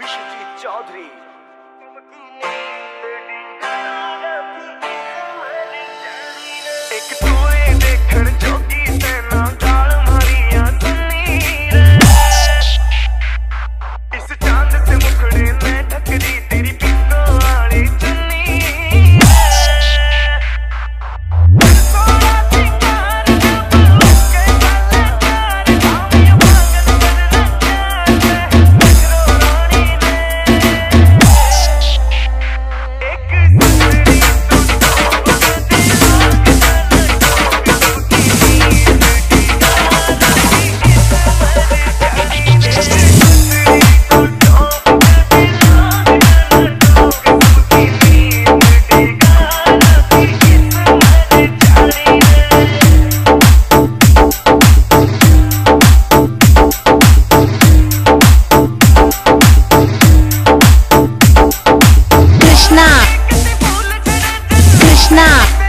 Vishwajeet Chaudhary. snap.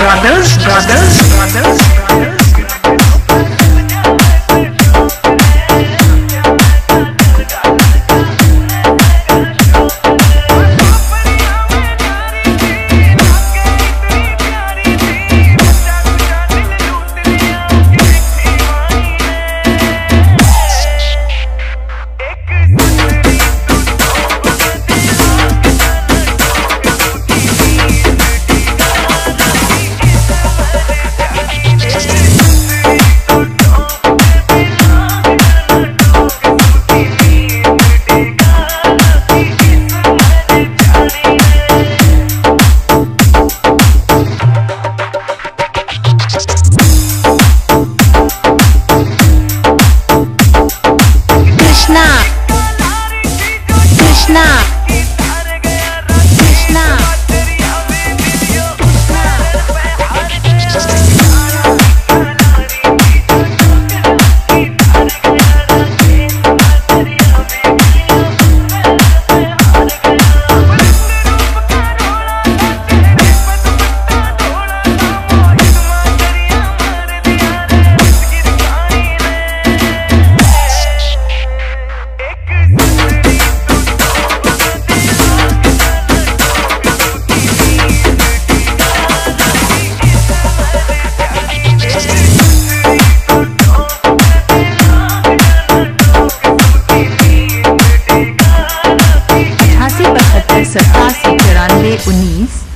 brothers, brothers, brothers. Not. सत्रह सत्तासी तिरानवे उन्नीस।